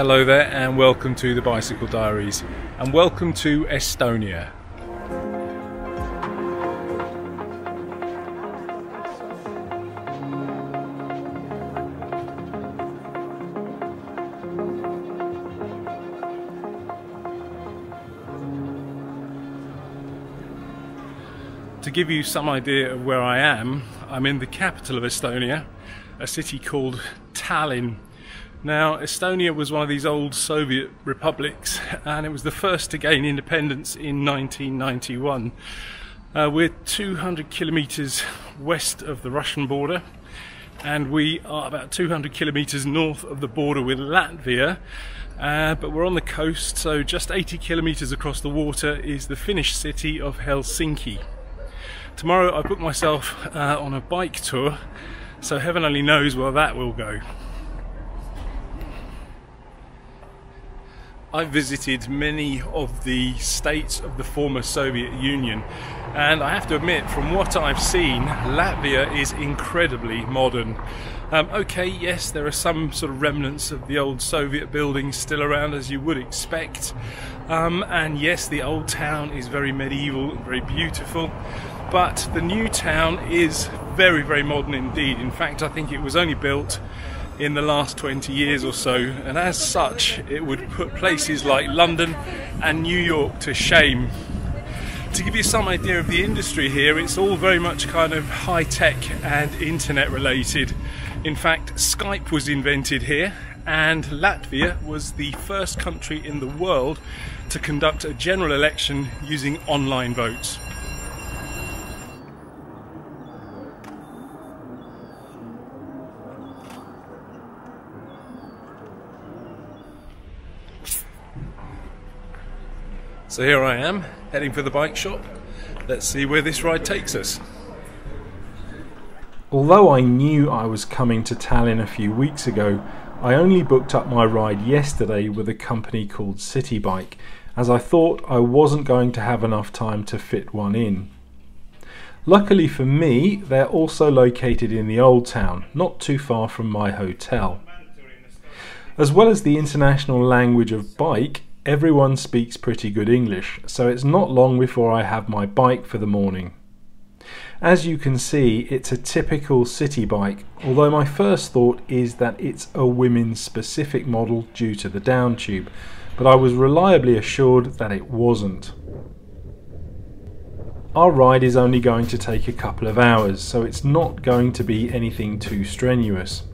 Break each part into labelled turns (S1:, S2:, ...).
S1: Hello there, and welcome to the Bicycle Diaries, and welcome to Estonia. To give you some idea of where I am, I'm in the capital of Estonia, a city called Tallinn. Now, Estonia was one of these old Soviet republics, and it was the first to gain independence in 1991. Uh, we're 200 kilometers west of the Russian border, and we are about 200 kilometers north of the border with Latvia. Uh, but we're on the coast, so just 80 kilometers across the water is the Finnish city of Helsinki. Tomorrow I booked myself uh, on a bike tour, so heaven only knows where that will go. I've visited many of the states of the former Soviet Union, and I have to admit, from what I've seen, Latvia is incredibly modern. Um, okay, yes, there are some sort of remnants of the old Soviet buildings still around, as you would expect, um, and yes, the old town is very medieval, very beautiful but the new town is very, very modern indeed. In fact, I think it was only built in the last 20 years or so, and as such, it would put places like London and New York to shame. To give you some idea of the industry here, it's all very much kind of high tech and internet related. In fact, Skype was invented here, and Latvia was the first country in the world to conduct a general election using online votes. So here I am, heading for the bike shop. Let's see where this ride takes us.
S2: Although I knew I was coming to Tallinn a few weeks ago, I only booked up my ride yesterday with a company called City Bike, as I thought I wasn't going to have enough time to fit one in. Luckily for me, they're also located in the Old Town, not too far from my hotel. As well as the international language of bike, Everyone speaks pretty good English, so it's not long before I have my bike for the morning. As you can see, it's a typical city bike, although my first thought is that it's a women's specific model due to the down tube, but I was reliably assured that it wasn't. Our ride is only going to take a couple of hours, so it's not going to be anything too strenuous.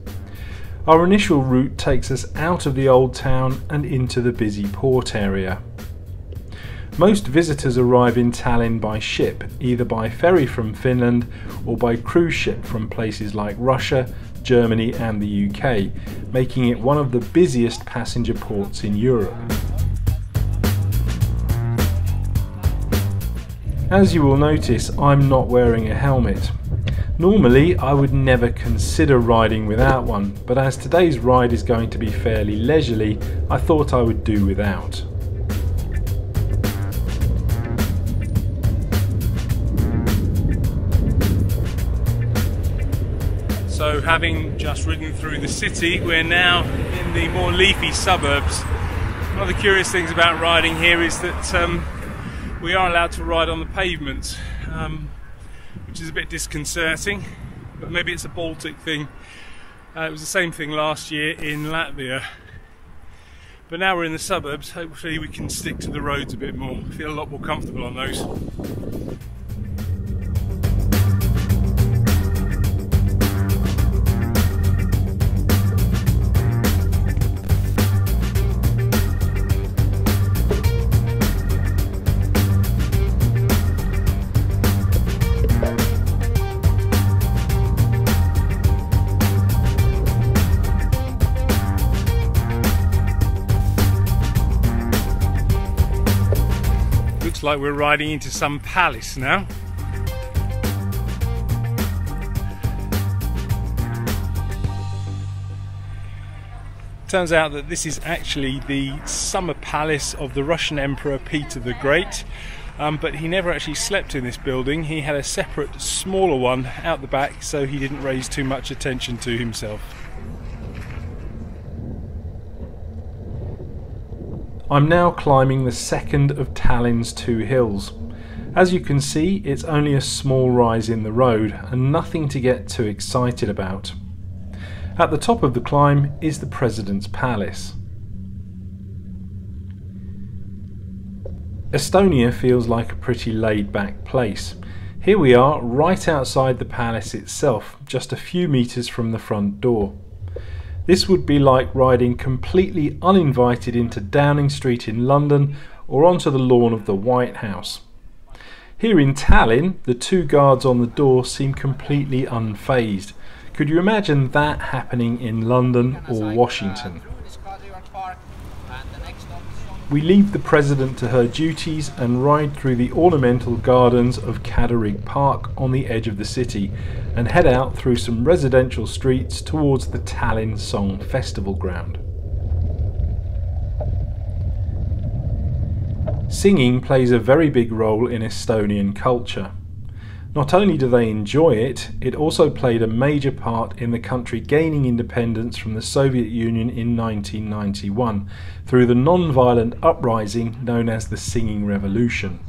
S2: Our initial route takes us out of the old town and into the busy port area. Most visitors arrive in Tallinn by ship, either by ferry from Finland or by cruise ship from places like Russia, Germany and the UK, making it one of the busiest passenger ports in Europe. As you will notice, I'm not wearing a helmet. Normally, I would never consider riding without one, but as today's ride is going to be fairly leisurely, I thought I would do without.
S1: So having just ridden through the city, we're now in the more leafy suburbs. One of the curious things about riding here is that um, we are allowed to ride on the pavement. Um, which is a bit disconcerting, but maybe it's a Baltic thing. Uh, it was the same thing last year in Latvia. But now we're in the suburbs, hopefully we can stick to the roads a bit more, feel a lot more comfortable on those. Like we're riding into some palace now. Turns out that this is actually the summer palace of the Russian Emperor Peter the Great. Um, but he never actually slept in this building. He had a separate, smaller one out the back, so he didn't raise too much attention to himself.
S2: I'm now climbing the second of Tallinn's two hills. As you can see, it's only a small rise in the road and nothing to get too excited about. At the top of the climb is the President's Palace. Estonia feels like a pretty laid back place. Here we are right outside the palace itself, just a few metres from the front door. This would be like riding completely uninvited into Downing Street in London or onto the lawn of the White House. Here in Tallinn, the two guards on the door seem completely unfazed. Could you imagine that happening in London or Washington? We leave the President to her duties and ride through the ornamental gardens of Kadriorg Park on the edge of the city and head out through some residential streets towards the Tallinn Song Festival ground. Singing plays a very big role in Estonian culture. Not only do they enjoy it, it also played a major part in the country gaining independence from the Soviet Union in 1991 through the non-violent uprising known as the Singing Revolution.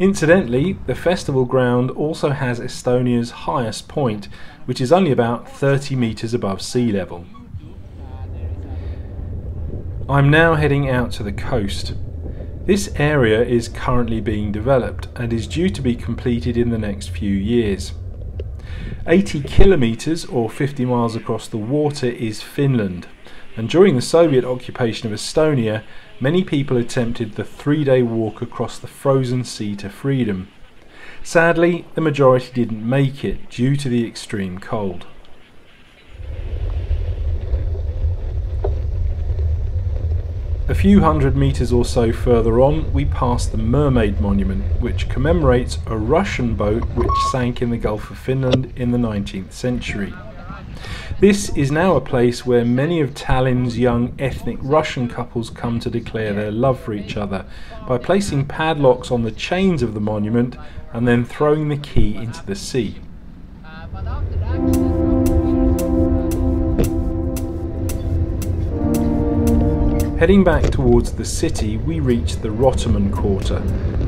S2: Incidentally, the festival ground also has Estonia's highest point, which is only about 30 metres above sea level. I'm now heading out to the coast. This area is currently being developed and is due to be completed in the next few years. 80 kilometres or 50 miles across the water is Finland and during the Soviet occupation of Estonia many people attempted the three-day walk across the frozen sea to freedom. Sadly the majority didn't make it due to the extreme cold. A few hundred metres or so further on, we pass the Mermaid Monument, which commemorates a Russian boat which sank in the Gulf of Finland in the 19th century. This is now a place where many of Tallinn's young ethnic Russian couples come to declare their love for each other by placing padlocks on the chains of the monument and then throwing the key into the sea. Heading back towards the city, we reach the Rotermann Quarter,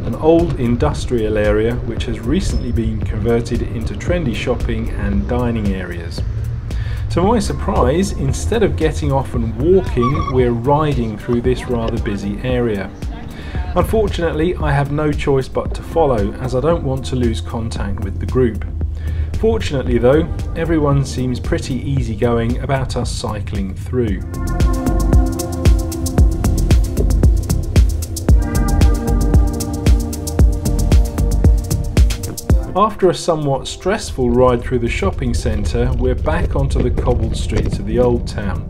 S2: an old industrial area which has recently been converted into trendy shopping and dining areas. To my surprise, instead of getting off and walking, we're riding through this rather busy area. Unfortunately, I have no choice but to follow as I don't want to lose contact with the group. Fortunately though, everyone seems pretty easygoing about us cycling through. After a somewhat stressful ride through the shopping centre, we're back onto the cobbled streets of the old town.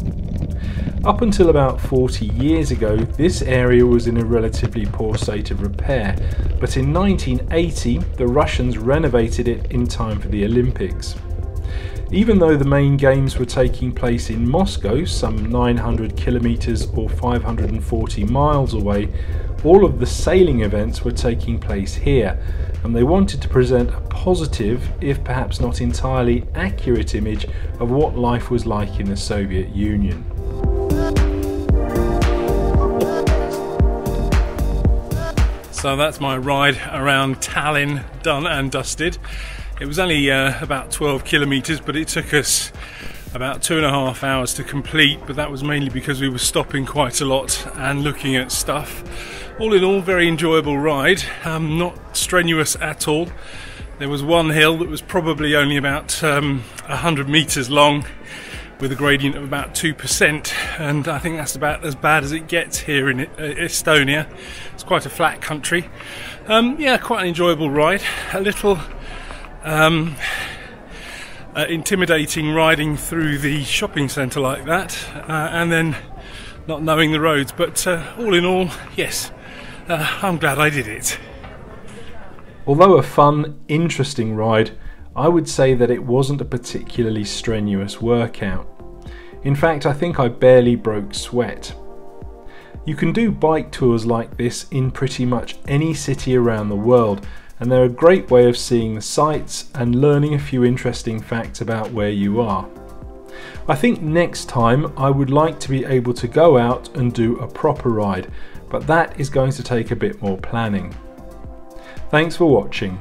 S2: Up until about 40 years ago, this area was in a relatively poor state of repair, but in 1980 the Russians renovated it in time for the Olympics. Even though the main games were taking place in Moscow, some 900 kilometres or 540 miles away, all of the sailing events were taking place here, and they wanted to present a positive, if perhaps not entirely accurate image of what life was like in the Soviet Union.
S1: So that's my ride around Tallinn done and dusted. It was only uh, about 12 kilometres, but it took us about two and a half hours to complete, but that was mainly because we were stopping quite a lot and looking at stuff all in all, very enjoyable ride. Um, not strenuous at all. There was one hill that was probably only about um, 100 metres long with a gradient of about 2%, and I think that's about as bad as it gets here in uh, Estonia. It's quite a flat country. Um, yeah, quite an enjoyable ride. A little um, uh, intimidating riding through the shopping centre like that, uh, and then not knowing the roads, but uh, all in all, yes, uh, I'm glad I did it.
S2: Although a fun, interesting ride, I would say that it wasn't a particularly strenuous workout. In fact, I think I barely broke sweat. You can do bike tours like this in pretty much any city around the world, and they're a great way of seeing the sights and learning a few interesting facts about where you are. I think next time I would like to be able to go out and do a proper ride, but that is going to take a bit more planning. Thanks for watching.